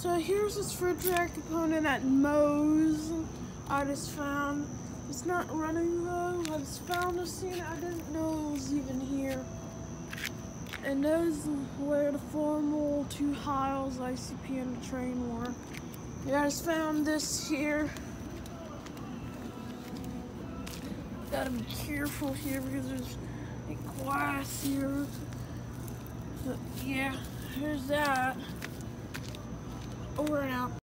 So here's this refrigerator component at Moe's I just found. It's not running though. I just found a scene I didn't know was even here. And those where the formal two hiles ICP and the train were. Yeah, I just found this here. Gotta be careful here because there's a glass here. But yeah, here's that. Over and out.